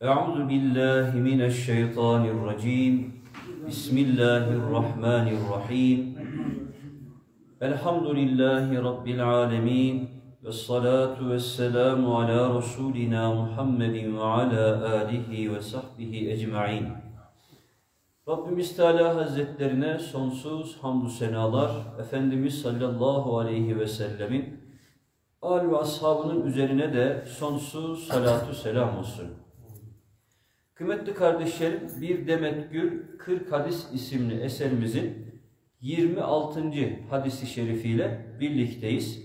أعوذ بالله من الشيطان الرجيم بسم الله الرحمن الرحيم الحمد لله رب العالمين والصلاة والسلام على رسولنا محمد وعلى آله وصحبه أجمعين Rabbimiz Teala Hazretlerine sonsuz hamdü senalar, Efendimiz sallallahu aleyhi ve sellemin al ve ashabının üzerine de sonsuz salatu selam olsun. Kıymetli kardeşlerim, Bir Demet Gül 40 Hadis isimli eserimizin 26. hadisi şerifiyle birlikteyiz.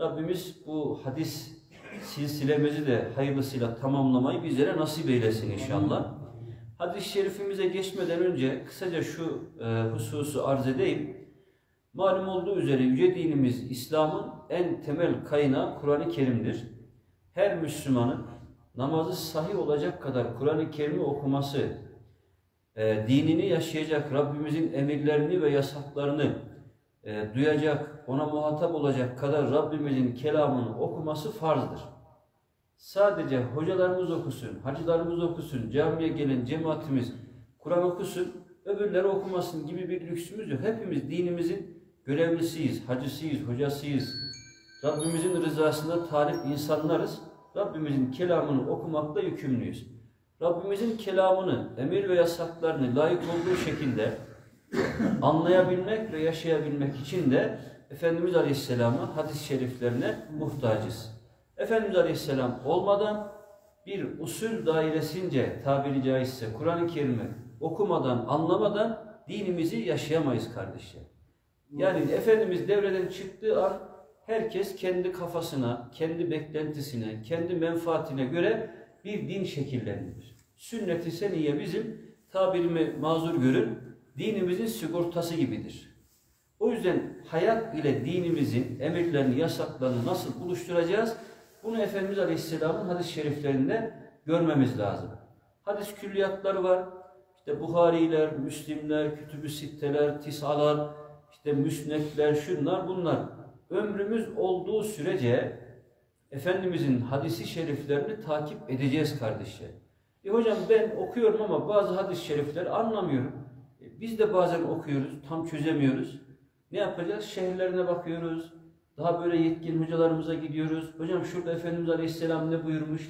Rabbimiz bu hadis silsilemizi de hayırlısıyla tamamlamayı bizlere nasip eylesin inşallah. Hadis-i şerifimize geçmeden önce kısaca şu e, hususu arz edeyim. Malum olduğu üzere yüce dinimiz İslam'ın en temel kaynağı Kur'an-ı Kerim'dir. Her Müslümanın namazı sahih olacak kadar Kur'an-ı Kerim'i okuması, e, dinini yaşayacak, Rabbimizin emirlerini ve yasaklarını e, duyacak, ona muhatap olacak kadar Rabbimizin kelamını okuması farzdır. Sadece hocalarımız okusun, hacılarımız okusun, camiye gelen cemaatimiz Kur'an okusun, öbürleri okumasın gibi bir lüksümüz yok. Hepimiz dinimizin görevlisiyiz, hacısıyız, hocasıyız. Rabbimizin rızasında talip insanlarız. Rabbimizin kelamını okumakla yükümlüyüz. Rabbimizin kelamını, emir ve yasaklarını layık olduğu şekilde anlayabilmek ve yaşayabilmek için de Efendimiz Aleyhisselam'a hadis-i şeriflerine muhtacız. Efendimiz Aleyhisselam olmadan bir usul dairesince tabiri caizse Kur'an-ı Kerim'i okumadan, anlamadan dinimizi yaşayamayız kardeşler. Yani Efendimiz devreden çıktığı an herkes kendi kafasına, kendi beklentisine, kendi menfaatine göre bir din şekillendirir. Sünnet-i seniye bizim tabirimi mazur görün, dinimizin sigortası gibidir. O yüzden hayat ile dinimizin emirlerini, yasaklarını nasıl buluşturacağız? Bunu Efendimiz Aleyhisselam'ın hadis-i şeriflerinde görmemiz lazım. Hadis külliyatları var. İşte Buhariler, Müslimler, Kütüb-ü Sitteler, Tisalar, işte Müsnetler, şunlar bunlar. Ömrümüz olduğu sürece Efendimizin hadisi şeriflerini takip edeceğiz kardeşler. E hocam ben okuyorum ama bazı hadis-i şerifleri anlamıyorum. E biz de bazen okuyoruz, tam çözemiyoruz. Ne yapacağız? Şehirlerine bakıyoruz, daha böyle yetkin hocalarımıza gidiyoruz. Hocam şurada Efendimiz Aleyhisselam ne buyurmuş?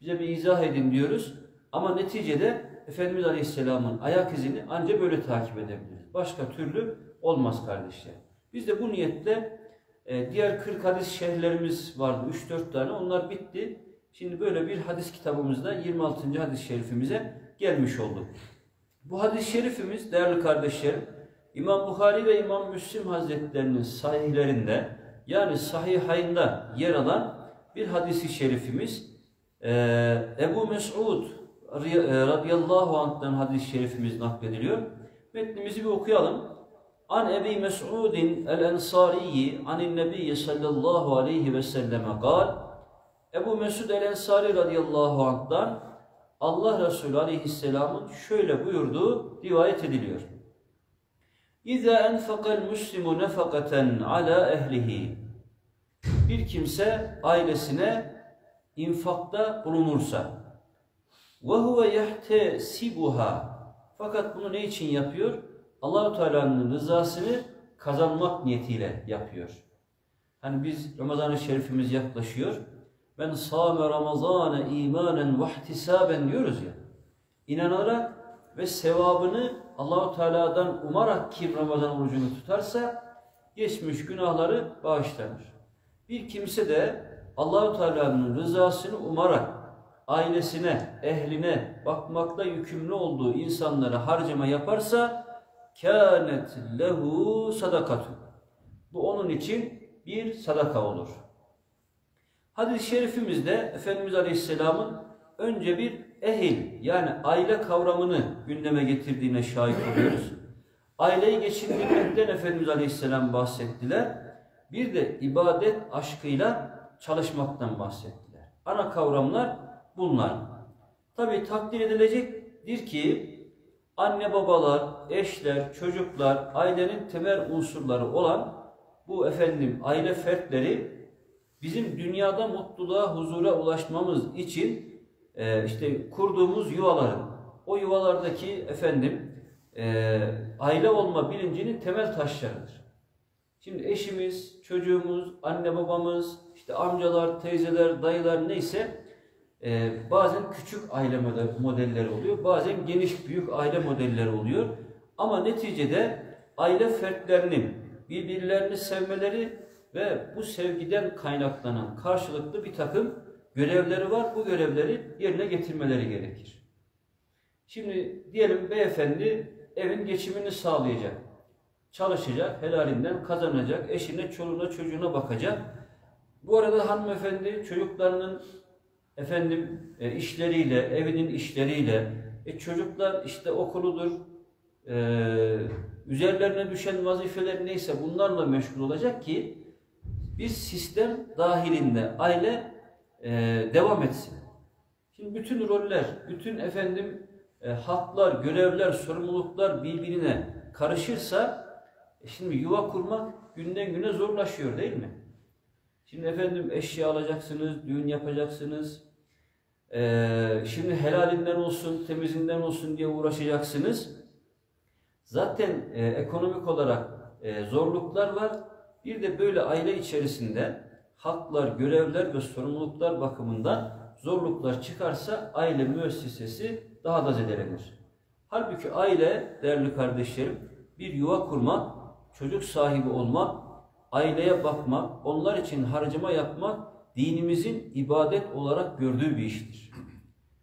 Bize bir izah edin diyoruz. Ama neticede Efendimiz Aleyhisselam'ın ayak izini ancak böyle takip edebiliriz. Başka türlü olmaz kardeşler. Biz de bu niyetle e, diğer 40 hadis şerhlerimiz vardı. 3-4 tane. Onlar bitti. Şimdi böyle bir hadis kitabımızda 26. hadis şerifimize gelmiş olduk. Bu hadis şerifimiz değerli kardeşlerim İmam Bukhari ve İmam Müslim Hazretlerinin sahihlerinde yani sahihayında yer alan bir hadisi şerifimiz ee, Ebu Mes'ud radıyallahu anh'tan hadis-i şerifimiz naklediliyor. Metnimizi bir okuyalım. An Ebi Mes'udin el-Ensariyi anin Nebiyyi sallallahu aleyhi ve selleme kal Ebu Mesud el-Ensari radıyallahu anh'tan Allah Resulü aleyhisselamın şöyle buyurduğu rivayet ediliyor. İza enfakal muslimu nefakaten ala ehlihi bir kimse ailesine infakta bulunursa ve huve yehtesibuha fakat bunu ne için yapıyor? Allahu Teala'nın rızasını kazanmak niyetiyle yapıyor. Hani biz Ramazan-ı Şerifimiz yaklaşıyor. Ben sâme Ramazâne imanen ve ihtisaben diyoruz ya. İnanarak ve sevabını Allahu Teala'dan umarak kim Ramazan orucunu tutarsa geçmiş günahları bağışlanır. Bir kimse de Allahu Teala'nın rızasını umarak ailesine, ehline bakmakla yükümlü olduğu insanlara harcama yaparsa kânet lehu sadakatu. Bu onun için bir sadaka olur. Hadis-i şerifimizde Efendimiz Aleyhisselam'ın önce bir ehil yani aile kavramını gündeme getirdiğine şahit oluyoruz. Aileyi geçindirmekten Efendimiz Aleyhisselam bahsettiler. Bir de ibadet aşkıyla çalışmaktan bahsettiler. Ana kavramlar bunlar. Tabi takdir edilecektir ki anne babalar, eşler, çocuklar, ailenin temel unsurları olan bu efendim aile fertleri bizim dünyada mutluluğa, huzura ulaşmamız için e, işte kurduğumuz yuvaların, o yuvalardaki efendim e, aile olma bilincinin temel taşlarıdır. Şimdi eşimiz, çocuğumuz, anne babamız, işte amcalar, teyzeler, dayılar neyse e, bazen küçük aile modelleri oluyor, bazen geniş büyük aile modelleri oluyor. Ama neticede aile fertlerinin birbirlerini sevmeleri ve bu sevgiden kaynaklanan karşılıklı bir takım görevleri var. Bu görevleri yerine getirmeleri gerekir. Şimdi diyelim beyefendi evin geçimini sağlayacak. Çalışacak, helalinden kazanacak, eşine, çoluğuna, çocuğuna bakacak. Bu arada hanımefendi çocuklarının efendim e, işleriyle, evinin işleriyle, e, çocuklar işte okuludur, e, üzerlerine düşen vazifeler neyse bunlarla meşgul olacak ki bir sistem dahilinde aile e, devam etsin. Şimdi bütün roller, bütün efendim e, haklar, görevler, sorumluluklar birbirine karışırsa e, şimdi yuva kurmak günden güne zorlaşıyor değil mi? Şimdi efendim eşya alacaksınız, düğün yapacaksınız. E, şimdi helalinden olsun, temizinden olsun diye uğraşacaksınız. Zaten e, ekonomik olarak e, zorluklar var. Bir de böyle aile içerisinde haklar, görevler ve sorumluluklar bakımından zorluklar çıkarsa aile müessesesi daha da zedelenir. Halbuki aile değerli kardeşlerim bir yuva kurmak, çocuk sahibi olmak, aileye bakmak, onlar için harcama yapmak dinimizin ibadet olarak gördüğü bir iştir.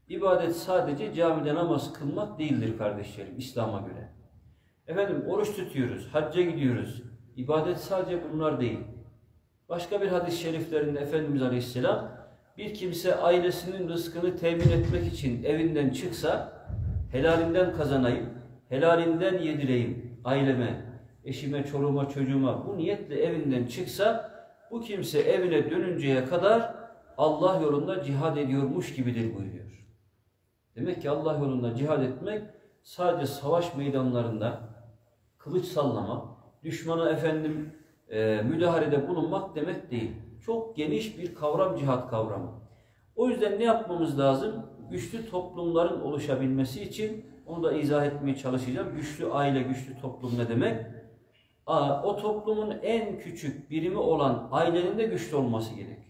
İbadet sadece camide namaz kılmak değildir kardeşlerim İslam'a göre. Efendim oruç tutuyoruz, hacca gidiyoruz. İbadet sadece bunlar değil. Başka bir hadis-i şeriflerinde Efendimiz Aleyhisselam bir kimse ailesinin rızkını temin etmek için evinden çıksa helalinden kazanayım, helalinden yedireyim aileme, eşime, çoluğuma, çocuğuma bu niyetle evinden çıksa bu kimse evine dönünceye kadar Allah yolunda cihad ediyormuş gibidir buyuruyor. Demek ki Allah yolunda cihad etmek sadece savaş meydanlarında kılıç sallamak, düşmana efendim e, müdahalede bulunmak demek değil. Çok geniş bir kavram cihat kavramı. O yüzden ne yapmamız lazım? Güçlü toplumların oluşabilmesi için onu da izah etmeye çalışacağım. Güçlü aile, güçlü toplum ne demek? O toplumun en küçük birimi olan ailenin de güçlü olması gerekiyor.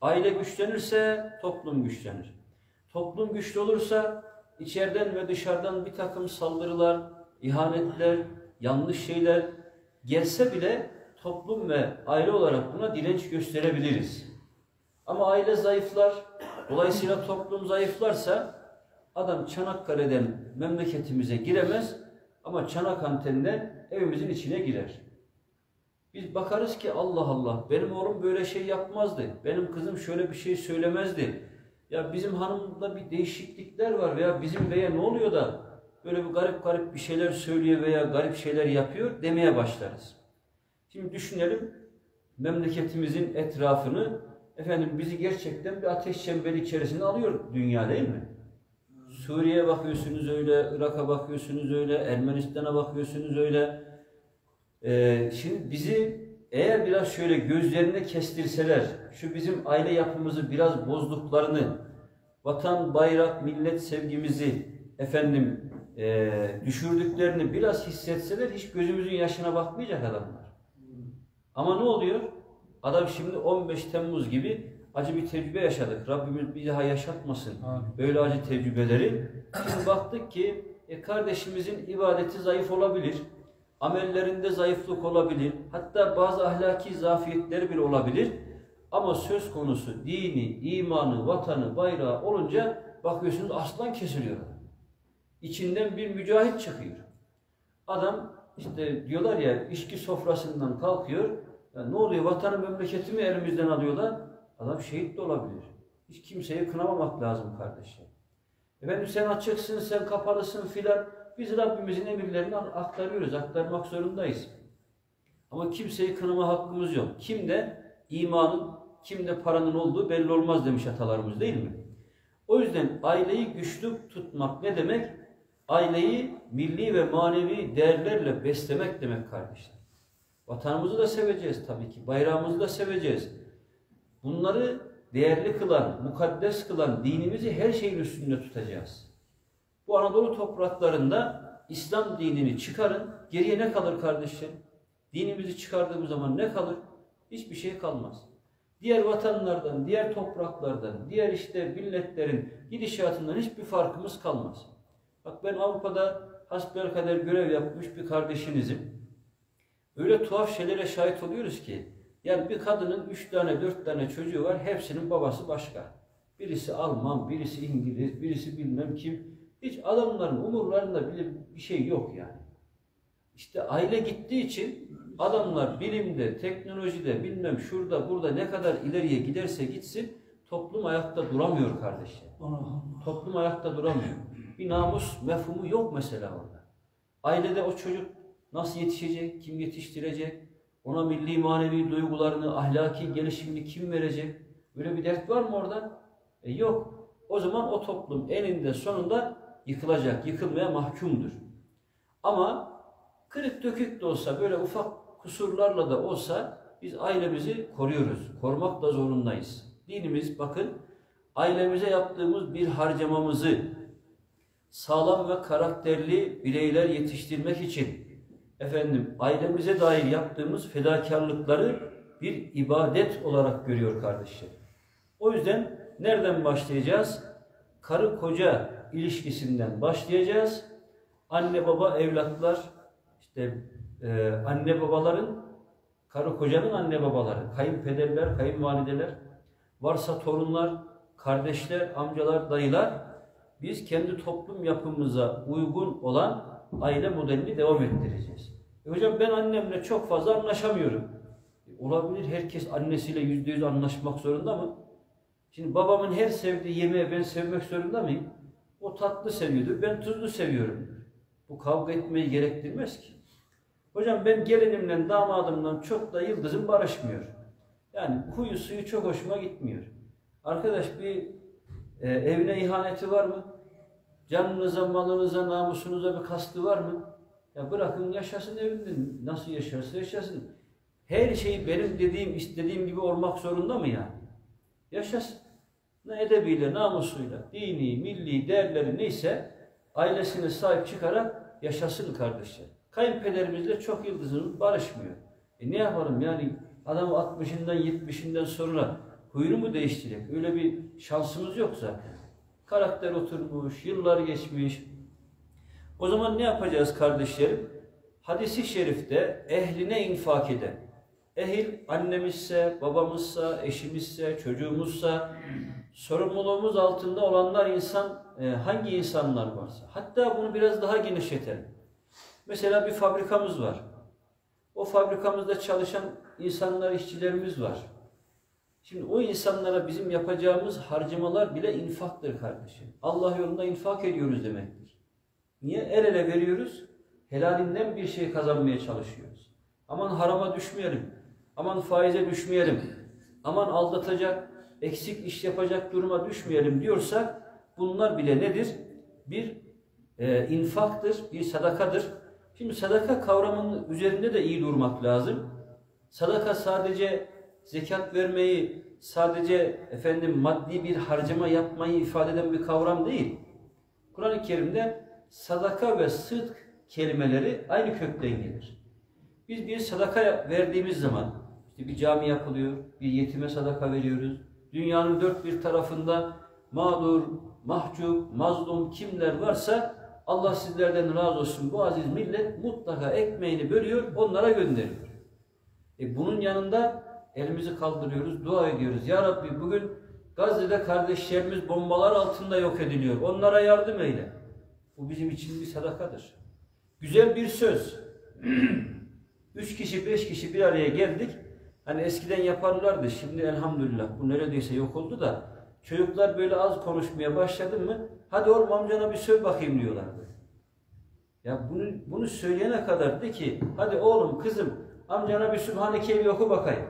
Aile güçlenirse toplum güçlenir. Toplum güçlü olursa içeriden ve dışarıdan bir takım saldırılar, ihanetler, yanlış şeyler gelse bile toplum ve aile olarak buna direnç gösterebiliriz. Ama aile zayıflar, dolayısıyla toplum zayıflarsa adam Çanakkale'den memleketimize giremez ama çanak antenden evimizin içine girer. Biz bakarız ki Allah Allah benim oğlum böyle şey yapmazdı. Benim kızım şöyle bir şey söylemezdi. Ya bizim hanımda bir değişiklikler var veya bizim beye ne oluyor da böyle bir garip garip bir şeyler söylüyor veya garip şeyler yapıyor demeye başlarız. Şimdi düşünelim memleketimizin etrafını efendim bizi gerçekten bir ateş çemberi içerisine alıyor dünya değil mi? Suriye'ye bakıyorsunuz öyle, Irak'a bakıyorsunuz öyle, Ermenistan'a bakıyorsunuz öyle. Ee, şimdi bizi eğer biraz şöyle gözlerine kestirseler, şu bizim aile yapımızı biraz bozduklarını, vatan, bayrak, millet sevgimizi efendim e, düşürdüklerini biraz hissetseler hiç gözümüzün yaşına bakmayacak adamlar. Ama ne oluyor? Adam şimdi 15 Temmuz gibi acı bir tecrübe yaşadık. Rabbimiz bir daha yaşatmasın böyle acı tecrübeleri. Şimdi baktık ki e, kardeşimizin ibadeti zayıf olabilir. Amellerinde zayıflık olabilir. Hatta bazı ahlaki zafiyetleri bile olabilir. Ama söz konusu dini, imanı, vatanı, bayrağı olunca bakıyorsunuz aslan kesiliyor. İçinden bir mücahit çıkıyor. Adam işte diyorlar ya içki sofrasından kalkıyor. Ya ne oluyor? Vatanı memleketi mi elimizden alıyorlar? Adam şehit de olabilir. Hiç kimseyi kınamamak lazım kardeşler. Efendim sen açıksın, sen kapalısın filan. Biz Rabbimizin emirlerini aktarıyoruz, aktarmak zorundayız. Ama kimseyi kınama hakkımız yok. Kimde imanın, kimde paranın olduğu belli olmaz demiş atalarımız değil mi? O yüzden aileyi güçlü tutmak ne demek? Aileyi milli ve manevi değerlerle beslemek demek kardeşler. Vatanımızı da seveceğiz tabii ki. Bayrağımızı da seveceğiz. Bunları değerli kılan, mukaddes kılan dinimizi her şeyin üstünde tutacağız. Bu Anadolu topraklarında İslam dinini çıkarın, geriye ne kalır kardeşlerim? Dinimizi çıkardığımız zaman ne kalır? Hiçbir şey kalmaz. Diğer vatanlardan, diğer topraklardan, diğer işte milletlerin gidişatından hiçbir farkımız kalmaz. Bak ben Avrupa'da hasbelkader görev yapmış bir kardeşinizim. Öyle tuhaf şeylere şahit oluyoruz ki yani bir kadının üç tane, dört tane çocuğu var. Hepsinin babası başka. Birisi Alman, birisi İngiliz, birisi bilmem kim. Hiç adamların umurlarında bile bir şey yok yani. İşte aile gittiği için adamlar bilimde, teknolojide, bilmem şurada, burada ne kadar ileriye giderse gitsin toplum ayakta duramıyor kardeşler. Toplum ayakta duramıyor. Bir namus mefhumu yok mesela orada. Ailede o çocuk nasıl yetişecek, kim yetiştirecek, ona milli manevi duygularını, ahlaki gelişimini kim verecek? Böyle bir dert var mı orada? E yok. O zaman o toplum eninde sonunda yıkılacak, yıkılmaya mahkumdur. Ama kırık dökük de olsa, böyle ufak kusurlarla da olsa biz ailemizi koruyoruz. Korumak da zorundayız. Dinimiz bakın ailemize yaptığımız bir harcamamızı sağlam ve karakterli bireyler yetiştirmek için efendim ailemize dair yaptığımız fedakarlıkları bir ibadet olarak görüyor kardeşler. O yüzden nereden başlayacağız? Karı koca ilişkisinden başlayacağız. Anne baba evlatlar işte e, anne babaların karı kocanın anne babaları, kayınpederler, kayınvalideler, varsa torunlar, kardeşler, amcalar, dayılar biz kendi toplum yapımıza uygun olan aile modelini devam ettireceğiz. E hocam ben annemle çok fazla anlaşamıyorum. E olabilir herkes annesiyle yüzde yüz anlaşmak zorunda mı? Şimdi babamın her sevdiği yemeği ben sevmek zorunda mıyım? O tatlı seviyordur, ben tuzlu seviyorum. Bu kavga etmeyi gerektirmez ki. Hocam ben gelinimle damadımla çok da yıldızım barışmıyor. Yani huyu suyu çok hoşuma gitmiyor. Arkadaş bir e, evine ihaneti var mı? Canınıza, malınıza, namusunuza bir kastı var mı? Ya bırakın yaşasın evinde. Nasıl yaşarsa yaşasın. Her şey benim dediğim, istediğim gibi olmak zorunda mı yani? Yaşasın. Ne edebiyle, namusuyla, dini, milli değerleri neyse ailesine sahip çıkarak yaşasın kardeşler. Kayınpederimizle çok yıldızımız barışmıyor. E ne yapalım yani adam 60'ından 70'inden sonra huyunu mu değiştirecek? Öyle bir şansımız yok zaten. Karakter oturmuş, yıllar geçmiş. O zaman ne yapacağız kardeşlerim? Hadisi şerifte ehline infak eden, ehil annemizse, babamızsa, eşimizse, çocuğumuzsa, sorumluluğumuz altında olanlar insan, e, hangi insanlar varsa. Hatta bunu biraz daha genişletelim. Mesela bir fabrikamız var. O fabrikamızda çalışan insanlar, işçilerimiz var. Şimdi o insanlara bizim yapacağımız harcamalar bile infaktır kardeşim. Allah yolunda infak ediyoruz demektir. Niye? El ele veriyoruz. Helalinden bir şey kazanmaya çalışıyoruz. Aman harama düşmeyelim. Aman faize düşmeyelim. Aman aldatacak, eksik iş yapacak duruma düşmeyelim diyorsak bunlar bile nedir? Bir e, infaktır, bir sadakadır. Şimdi sadaka kavramının üzerinde de iyi durmak lazım. Sadaka sadece zekat vermeyi, sadece efendim maddi bir harcama yapmayı ifade eden bir kavram değil. Kur'an-ı Kerim'de sadaka ve sıdk kelimeleri aynı kökten gelir. Biz bir sadaka verdiğimiz zaman işte bir cami yapılıyor, bir yetime sadaka veriyoruz. Dünyanın dört bir tarafında mağdur, mahcup, mazlum kimler varsa Allah sizlerden razı olsun. Bu aziz millet mutlaka ekmeğini bölüyor, onlara gönderiyor. E bunun yanında elimizi kaldırıyoruz, dua ediyoruz. Ya Rabbi bugün Gazze'de kardeşlerimiz bombalar altında yok ediliyor. Onlara yardım eyle. Bu bizim için bir sadakadır. Güzel bir söz. Üç kişi, beş kişi bir araya geldik. Hani eskiden yaparlardı. Şimdi elhamdülillah bu neredeyse yok oldu da çocuklar böyle az konuşmaya başladı mı hadi oğlum amcana bir söz bakayım diyorlardı. Ya bunu, bunu söyleyene kadar de ki hadi oğlum kızım amcana bir Sübhaneke'yi oku bakayım.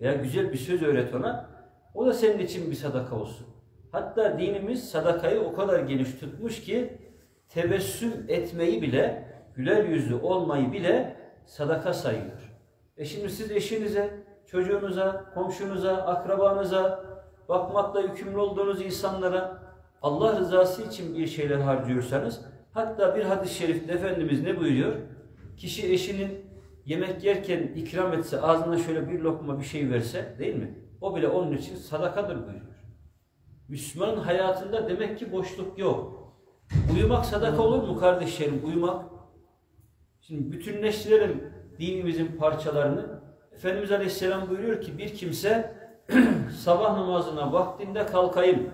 Veya güzel bir söz öğret ona. O da senin için bir sadaka olsun. Hatta dinimiz sadakayı o kadar geniş tutmuş ki tebessüm etmeyi bile, güler yüzlü olmayı bile sadaka sayıyor. E şimdi siz eşinize, çocuğunuza, komşunuza, akrabanıza bakmakla yükümlü olduğunuz insanlara Allah rızası için bir şeyler harcıyorsanız hatta bir hadis-i şerifte Efendimiz ne buyuruyor? Kişi eşinin yemek yerken ikram etse ağzına şöyle bir lokma bir şey verse değil mi? O bile onun için sadakadır buyuruyor. Müslümanın hayatında demek ki boşluk yok. Uyumak sadaka olur mu kardeşlerim? Uyumak. Şimdi bütünleştirelim dinimizin parçalarını. Efendimiz Aleyhisselam buyuruyor ki bir kimse sabah namazına vaktinde kalkayım,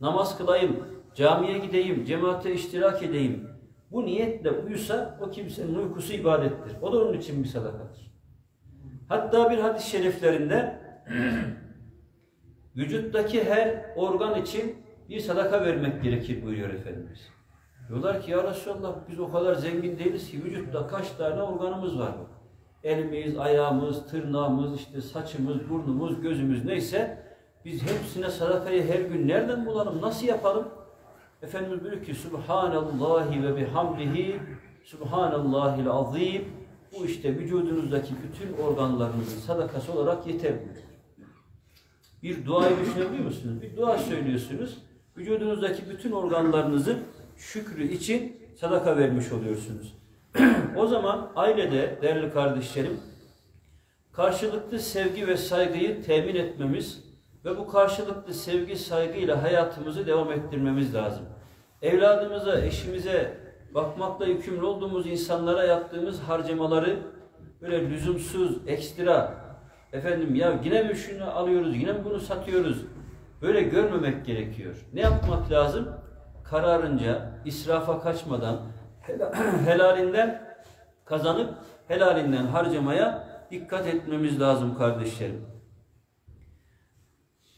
namaz kılayım, camiye gideyim, cemaate iştirak edeyim. Bu niyetle uyusa o kimsenin uykusu ibadettir. O da onun için bir sadakadır. Hatta bir hadis-i şeriflerinde vücuttaki her organ için bir sadaka vermek gerekir buyuruyor Efendimiz. Diyorlar ki ya Resulallah biz o kadar zengin değiliz ki vücutta kaç tane organımız var. Elimiz, ayağımız, tırnağımız, işte saçımız, burnumuz, gözümüz neyse biz hepsine sadakayı her gün nereden bulalım, nasıl yapalım? Efendimiz buyuruyor ki Subhanallahi ve bihamdihi Subhanallahil azim bu işte vücudunuzdaki bütün organlarınızın sadakası olarak yeter. Bir duayı düşünebiliyor musunuz? Bir dua söylüyorsunuz. Vücudunuzdaki bütün organlarınızın şükrü için sadaka vermiş oluyorsunuz. o zaman ailede değerli kardeşlerim karşılıklı sevgi ve saygıyı temin etmemiz ve bu karşılıklı sevgi saygıyla hayatımızı devam ettirmemiz lazım. Evladımıza, eşimize bakmakla yükümlü olduğumuz insanlara yaptığımız harcamaları böyle lüzumsuz, ekstra efendim ya yine mi şunu alıyoruz, yine mi bunu satıyoruz böyle görmemek gerekiyor. Ne yapmak lazım? Kararınca, israfa kaçmadan, helalinden kazanıp helalinden harcamaya dikkat etmemiz lazım kardeşlerim.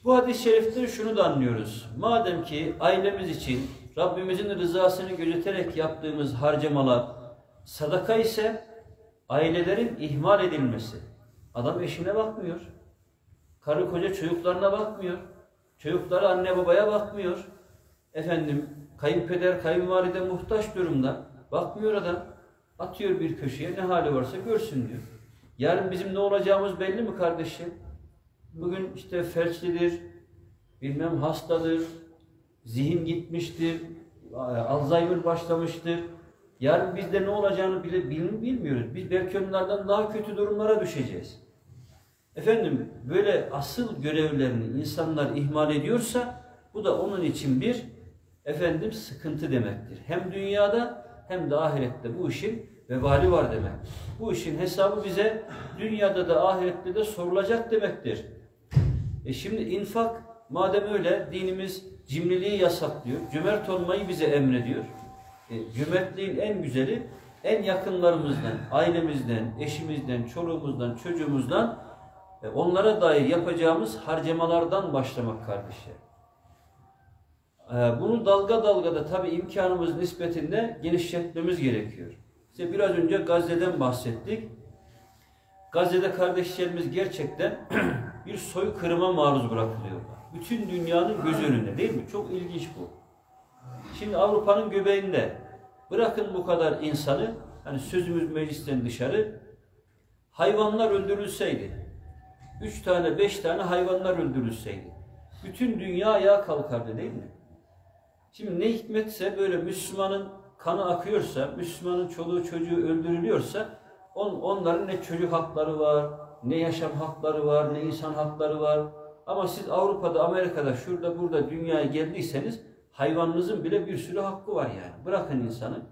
Bu hadis-i şerifte şunu da anlıyoruz. Madem ki ailemiz için Rabbimizin rızasını gözeterek yaptığımız harcamalar sadaka ise ailelerin ihmal edilmesi. Adam eşine bakmıyor. Karı koca çocuklarına bakmıyor. Çocukları anne babaya bakmıyor. Efendim kayınpeder kayınvalide muhtaç durumda. Bakmıyor adam. Atıyor bir köşeye ne hali varsa görsün diyor. Yarın bizim ne olacağımız belli mi kardeşim? Bugün işte felçlidir, bilmem hastadır, zihin gitmiştir, Alzheimer başlamıştır. Yarın bizde ne olacağını bile bilmiyoruz. Biz belki onlardan daha kötü durumlara düşeceğiz. Efendim böyle asıl görevlerini insanlar ihmal ediyorsa bu da onun için bir efendim sıkıntı demektir. Hem dünyada hem de ahirette bu işin vebali var demek. Bu işin hesabı bize dünyada da ahirette de sorulacak demektir. E şimdi infak madem öyle dinimiz cimriliği yasaklıyor, cömert olmayı bize emrediyor. E, cömertliğin en güzeli en yakınlarımızdan, ailemizden, eşimizden, çoluğumuzdan, çocuğumuzdan e, onlara dair yapacağımız harcamalardan başlamak kardeşler. E, bunu dalga dalga da tabi imkanımız nispetinde genişletmemiz gerekiyor. İşte biraz önce Gazze'den bahsettik. Gazze'de kardeşlerimiz gerçekten bir soykırıma maruz bırakılıyorlar. Bütün dünyanın göz önünde değil mi? Çok ilginç bu. Şimdi Avrupa'nın göbeğinde bırakın bu kadar insanı, hani sözümüz meclisten dışarı, hayvanlar öldürülseydi, üç tane, beş tane hayvanlar öldürülseydi, bütün dünya ayağa kalkardı değil mi? Şimdi ne hikmetse böyle Müslümanın kanı akıyorsa, Müslümanın çoluğu çocuğu öldürülüyorsa, on, onların ne çocuk hakları var, ne yaşam hakları var, ne insan hakları var. Ama siz Avrupa'da, Amerika'da, şurada, burada dünyaya geldiyseniz hayvanınızın bile bir sürü hakkı var yani. Bırakın insanı.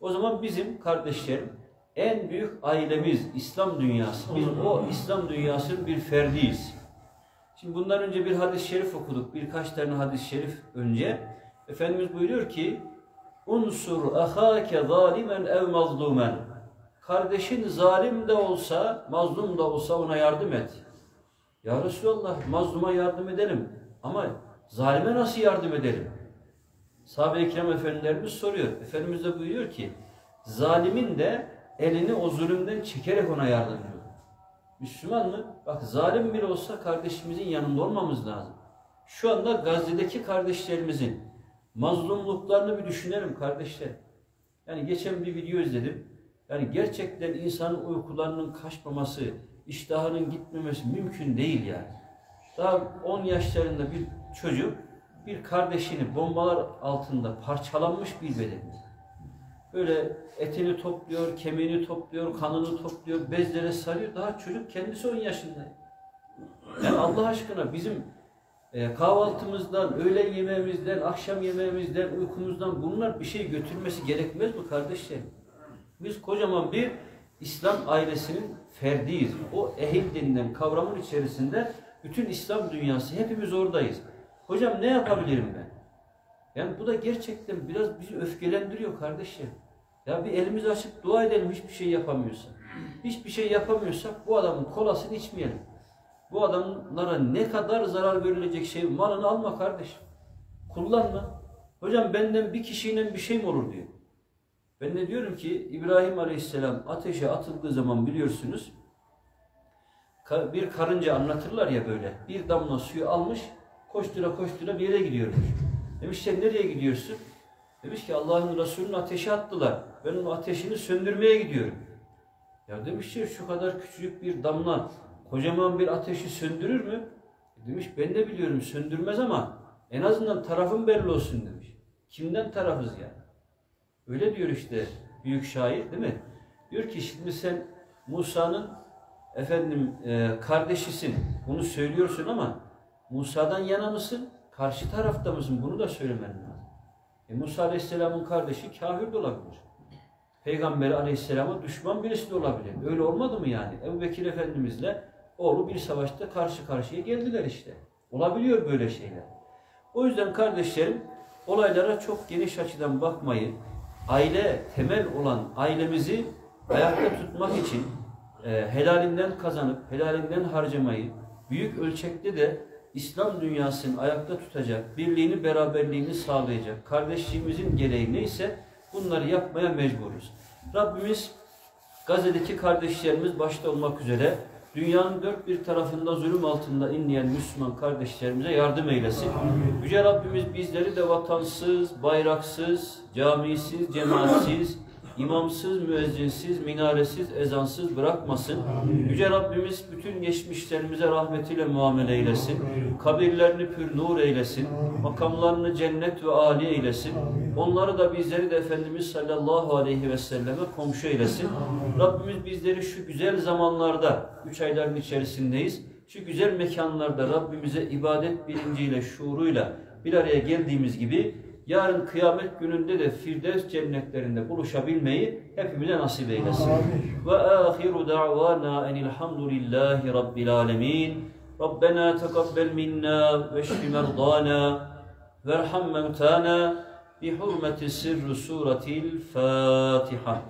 O zaman bizim kardeşlerim en büyük ailemiz İslam dünyası. Biz o İslam dünyasının bir ferdiyiz. Şimdi bundan önce bir hadis-i şerif okuduk. Birkaç tane hadis-i şerif önce. Efendimiz buyuruyor ki Unsur ahake zalimen ev mazlumen Kardeşin zalim de olsa, mazlum da olsa ona yardım et. Ya Resulallah mazluma yardım edelim. Ama zalime nasıl yardım edelim? Sahabe-i kiram efendilerimiz soruyor. Efendimiz de buyuruyor ki zalimin de elini o zulümden çekerek ona yardımcı olur. Müslüman mı? Bak zalim bile olsa kardeşimizin yanında olmamız lazım. Şu anda Gazze'deki kardeşlerimizin mazlumluklarını bir düşünelim kardeşler. Yani geçen bir video izledim. Yani gerçekten insanın uykularının kaçmaması, iştahının gitmemesi mümkün değil yani. Daha 10 yaşlarında bir çocuk bir kardeşini bombalar altında parçalanmış bir bedeni. Böyle etini topluyor, kemiğini topluyor, kanını topluyor, bezlere sarıyor. Daha çocuk kendisi 10 yaşında. Yani Allah aşkına bizim e, kahvaltımızdan, öğlen yemeğimizden, akşam yemeğimizden, uykumuzdan bunlar bir şey götürmesi gerekmez mi kardeşlerim? Biz kocaman bir İslam ailesinin ferdiyiz. O ehil denilen kavramın içerisinde bütün İslam dünyası hepimiz oradayız. Hocam ne yapabilirim ben? Yani bu da gerçekten biraz bizi öfkelendiriyor kardeşim. Ya bir elimizi açıp dua edelim hiçbir şey yapamıyorsak. Hiçbir şey yapamıyorsak bu adamın kolasını içmeyelim. Bu adamlara ne kadar zarar verilecek şey malını alma kardeşim. Kullanma. Hocam benden bir kişiyle bir şey mi olur diyor. Ben de diyorum ki İbrahim Aleyhisselam ateşe atıldığı zaman biliyorsunuz bir karınca anlatırlar ya böyle bir damla suyu almış koştura koştura bir yere gidiyormuş. Demişler nereye gidiyorsun? Demiş ki Allah'ın Resulü'nü ateşe attılar. Ben onun ateşini söndürmeye gidiyorum. Ya demişler şu kadar küçücük bir damla kocaman bir ateşi söndürür mü? Demiş ben de biliyorum söndürmez ama en azından tarafın belli olsun demiş. Kimden tarafız yani? Öyle diyor işte büyük şair değil mi? Diyor ki şimdi sen Musa'nın efendim e, kardeşisin. Bunu söylüyorsun ama Musa'dan yana mısın? Karşı tarafta mısın? Bunu da söylemen lazım. E, Musa Aleyhisselam'ın kardeşi kafir de olabilir. Peygamber Aleyhisselam'a düşman birisi de olabilir. Öyle olmadı mı yani? Ebu Bekir Efendimizle oğlu bir savaşta karşı karşıya geldiler işte. Olabiliyor böyle şeyler. O yüzden kardeşlerim olaylara çok geniş açıdan bakmayı, aile temel olan ailemizi ayakta tutmak için e, helalinden kazanıp helalinden harcamayı büyük ölçekte de İslam dünyasını ayakta tutacak, birliğini, beraberliğini sağlayacak, kardeşliğimizin gereği neyse bunları yapmaya mecburuz. Rabbimiz Gazze'deki kardeşlerimiz başta olmak üzere dünyanın dört bir tarafında zulüm altında inleyen Müslüman kardeşlerimize yardım eylesin. Amin. Yüce Rabbimiz bizleri de vatansız, bayraksız, camisiz, cemaatsiz, imamsız, müezzinsiz, minaresiz, ezansız bırakmasın. Yüce Rabbimiz bütün geçmişlerimize rahmetiyle muamele eylesin. Kabirlerini pür nur eylesin. Makamlarını cennet ve âli eylesin. Onları da bizleri de Efendimiz sallallahu aleyhi ve selleme komşu eylesin. Rabbimiz bizleri şu güzel zamanlarda, üç ayların içerisindeyiz. Şu güzel mekanlarda Rabbimize ibadet bilinciyle, şuuruyla bir araya geldiğimiz gibi yarın kıyamet gününde de Firdevs cennetlerinde buluşabilmeyi hepimize nasip eylesin. Ve ahiru da'vana enilhamdülillahi rabbil alemin. Rabbena tekabbel minna ve şfi merdana ve erham mevtana bi hurmeti sirri suretil Fatiha.